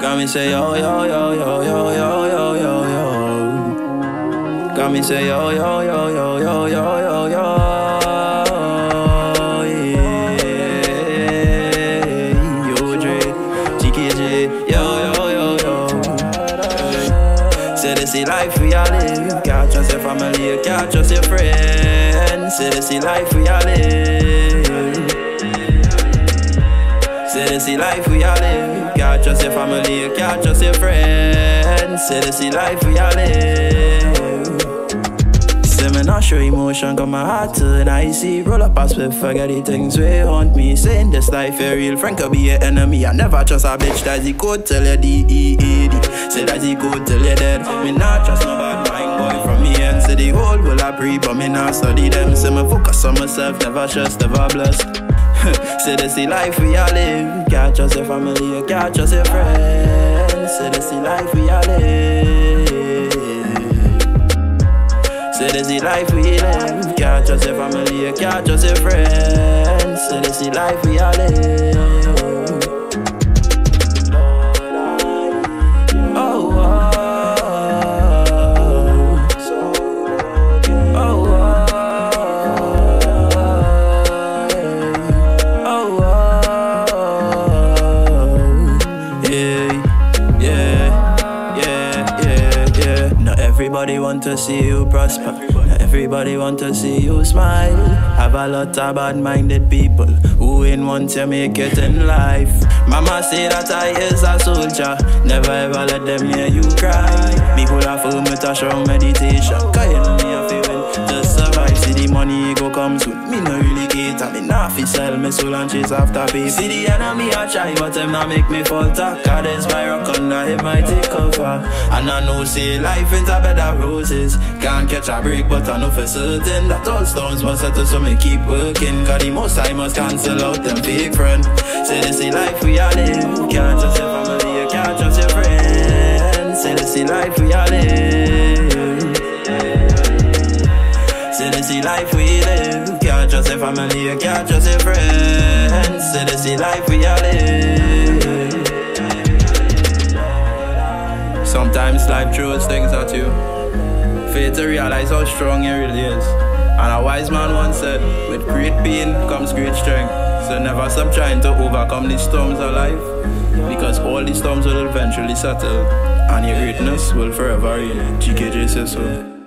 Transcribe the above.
Got me say yo yo yo yo yo yo yo yo yo. Got me say yo yo yo yo yo yo yo yo. Say life we all live. Can't trust your family, can't trust your friends. Say this is life we all live. Say this is life we all live. Can't trust your family, you can't trust your friends. Say this is life we all live. Say me not show emotion, got my heart turn icy. Roll up a split, forget the things we haunt me. Saying this life a real friend could be your enemy. I never trust a bitch that he could tell you D-E-A-D. Say that he could tell you dead. Me not trust no bad mind boy from me and say the whole will I pre, but me not study them. Say me focus on myself, never trust, never blessed. Say this is life we all live. Can't trust can't trust your friends. Say this is life we all live. Say this is life we live. Can't trust your family, you can't trust your friends. Say this is life we all live. Everybody want to see you prosper. Everybody want to see you smile. Have a lot of bad-minded people who ain't want to make it in life. Mama say that I is a soldier. Never ever let them hear you cry. Me pull a with a strong meditation. Cause you know me a money go come soon. Me no really cater. Me not fi sell me soul and chase after people. See the enemy I try, but them not make me falter. Cause there's my rock under it might take cover. And I know say life ain't a bed of roses. Can't catch a break, but I know for certain that all stones must settle, so me keep working. Cause the most I must cancel out them fake friend. Say this is life we all live. Can't trust your family, you can't trust your friends. Say this is life we all live. Say this is life we. Can't trust your family, you can't trust your friends. Say this is life we all live. Sometimes life throws things at you. Fail to realize how strong it really is. And a wise man once said, with great pain comes great strength. So never stop trying to overcome the storms of life. Because all the storms will eventually settle. And your greatness will forever reign. GKJ says so.